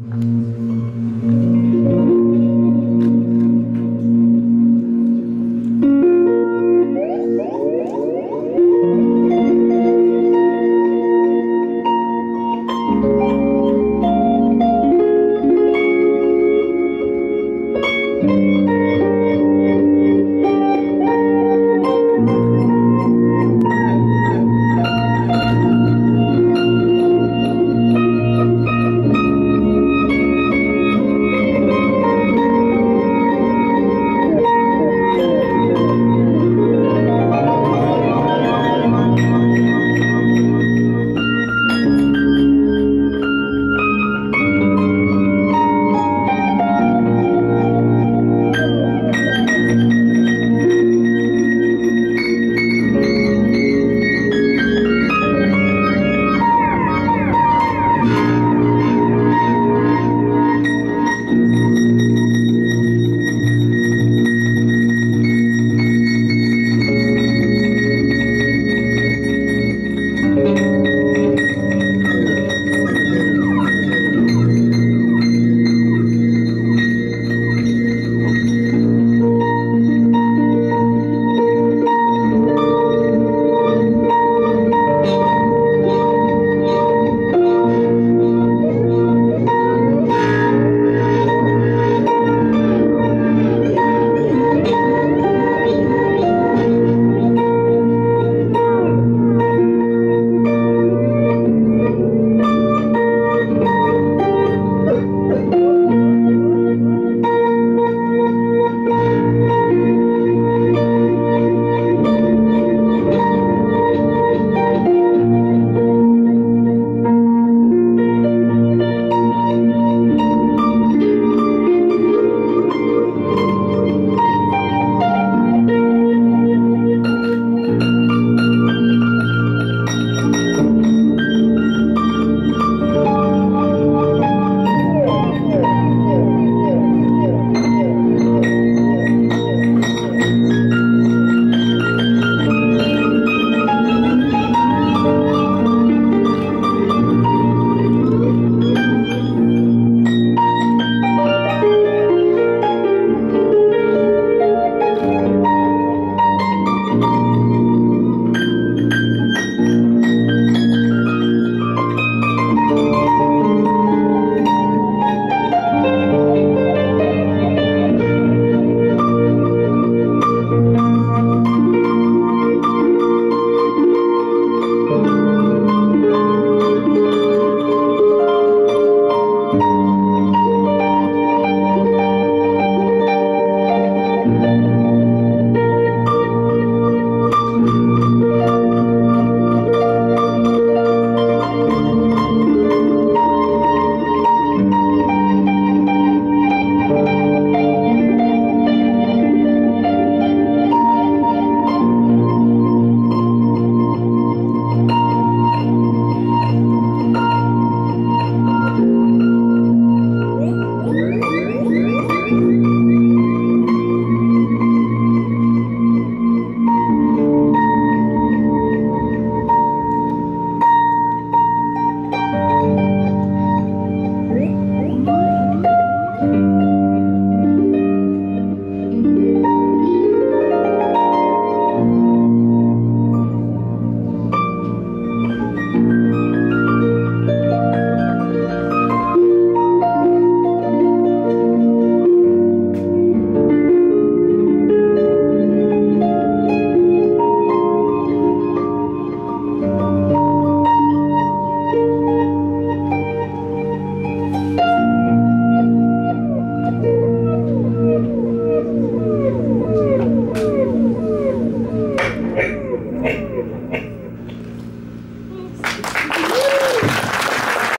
Mm-hmm. Música